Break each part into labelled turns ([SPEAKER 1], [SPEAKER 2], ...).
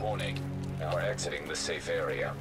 [SPEAKER 1] Warning. We're exiting the safe area.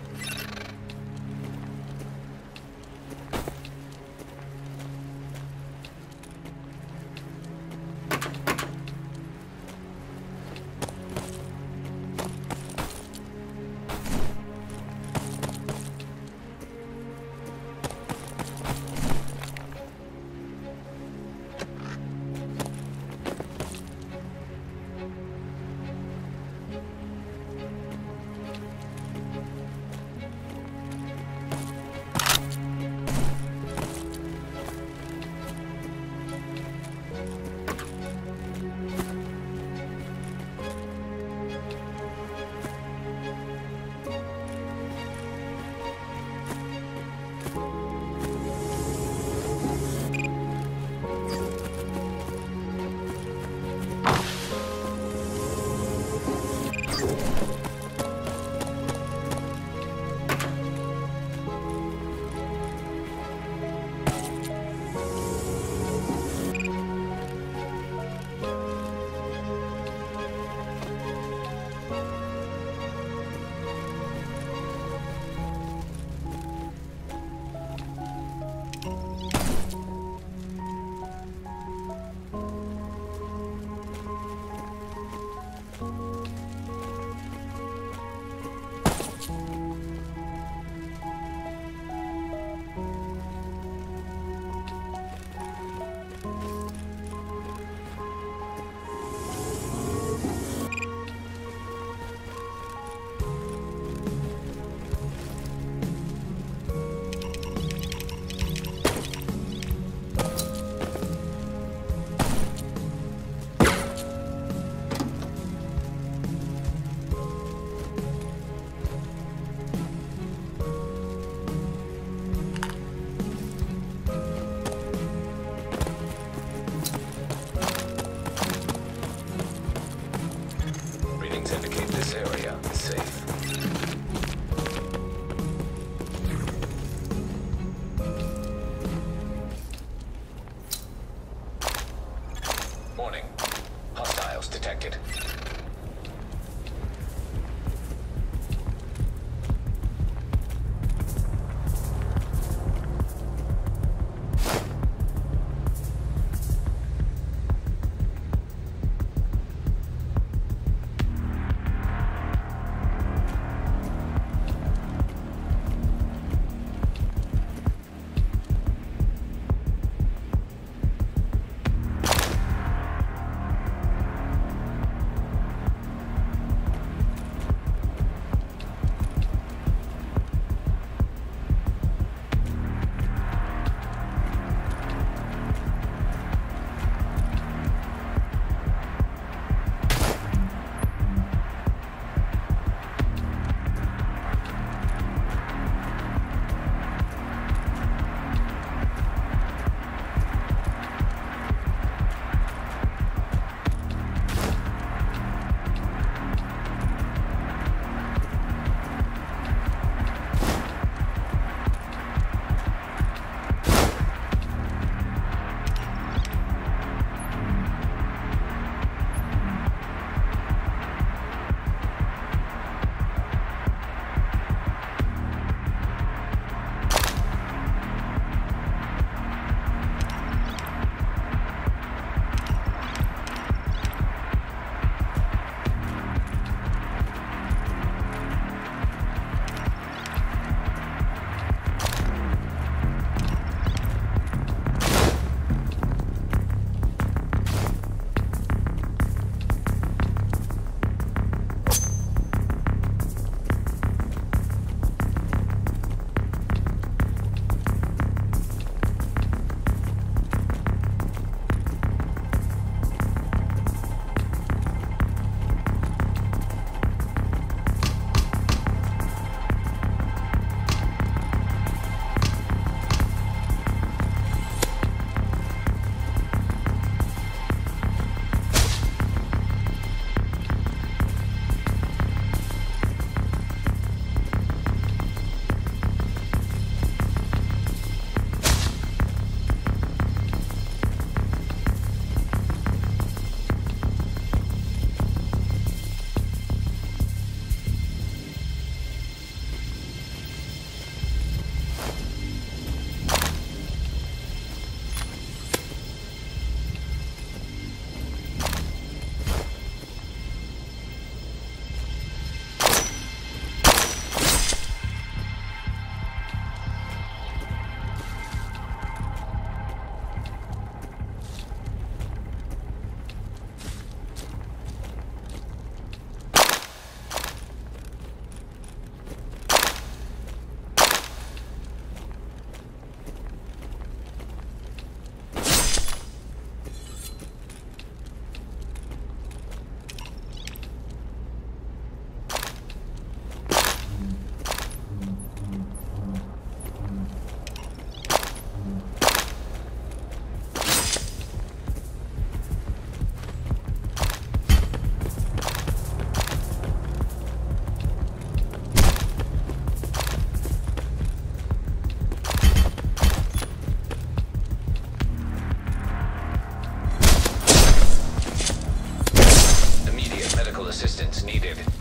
[SPEAKER 1] This area is safe. Needed.